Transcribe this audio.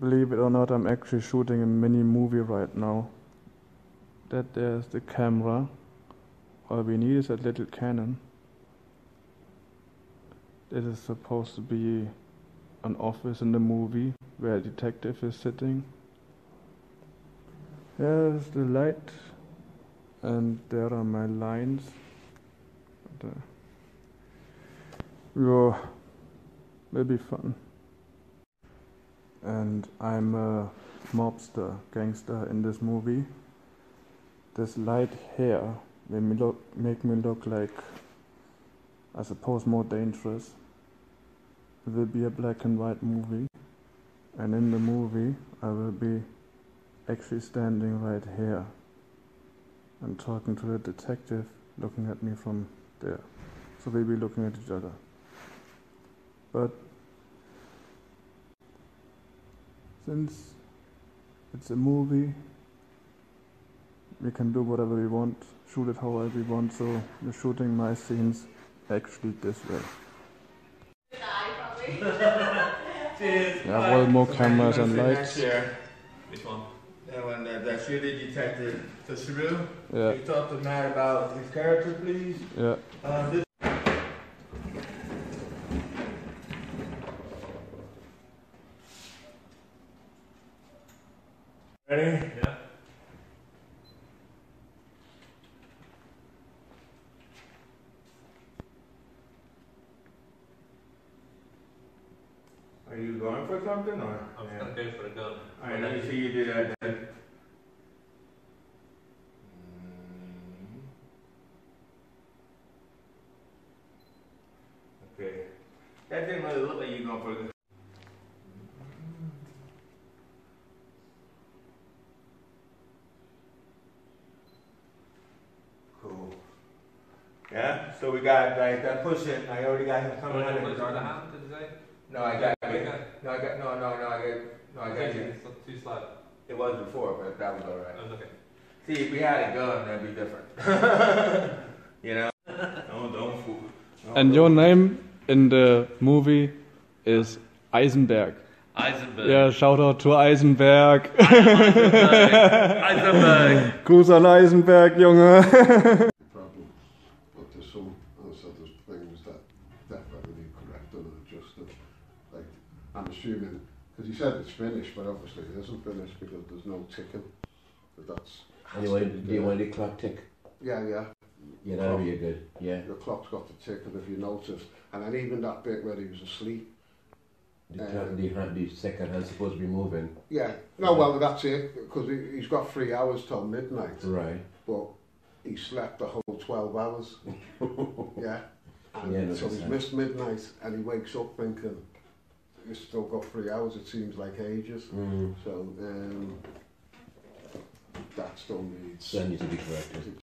Believe it or not, I'm actually shooting a mini movie right now. That there's the camera. All we need is a little cannon. This is supposed to be an office in the movie where a detective is sitting. There's the light, and there are my lines. Uh, will be fun. And I'm a mobster, gangster in this movie. This light hair made me look, make me look like, I suppose, more dangerous. It will be a black and white movie, and in the movie, I will be actually standing right here and talking to the detective looking at me from there. So we'll be looking at each other. But since it's a movie, we can do whatever we want, shoot it however we want, so we're shooting my scenes actually this way. Cheers. Yeah, roll more cameras and lights. Which one? That one, that, that's really Detective Toshiru. Yeah, You talk to Matt about his character, please. yeah. Um, Ready? Yeah. Are you going for something or? I was Yeah. gonna go for a gun. Alright, let me see you do that then. Okay. That didn't really look like you going for the. Cool. Yeah, so we got like that pushing. I already got him coming out of the the garden. hand, did? No, I got Okay. No, I got no, no, no. I got no, I got you. It's not too slow. It was before, but that was alright. Oh, okay. See, if we had a gun, that'd be different. you know? Don't, don't fool. don't And your name in the movie is Eisenberg. Eisenberg. Ja, Shoutout to Eisenberg. Eisenberg. Gruß an Eisenberg, Junge. problem. But there's some, there's things that definitely need correcting and adjusting. Like, I'm assuming, because he said it's finished, but obviously it isn't finished because there's no ticking. But that's. Do you want, do you want the clock tick? Yeah, yeah. That'll be a good. Yeah. The clock's got to tick, and if you notice, and then even that bit where he was asleep. The, Um, the, hand, the second hand's supposed to be moving. Yeah. No, well, that's it, because he, he's got three hours till midnight, Right. but he slept the whole 12 hours. yeah. And Yeah, so he's missed midnight and he wakes up thinking, he's still got three hours, it seems like ages. Mm. So um, that still needs So needs to be corrected.